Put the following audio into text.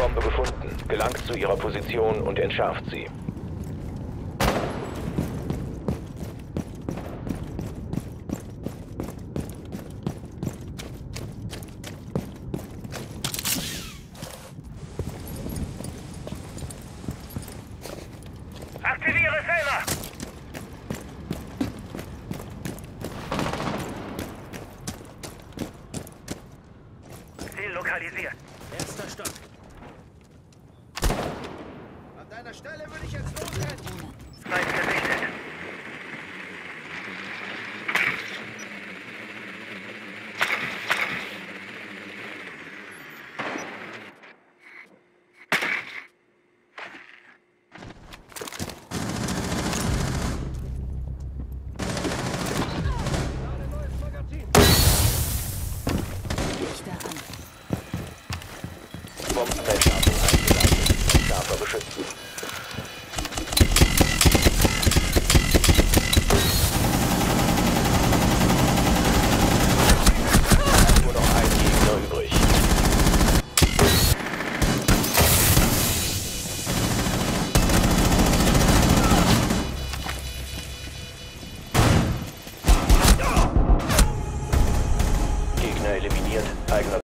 Bombe gefunden. Gelangt zu ihrer Position und entschärft sie. Aktiviere Sailor! Ziel lokalisiert. Erster Stock. Deiner Stelle würde ich jetzt losrennen. Feind gesichtet. Bombenfeldschärfung eingeleitet. Schärfer beschützen. Indian tiger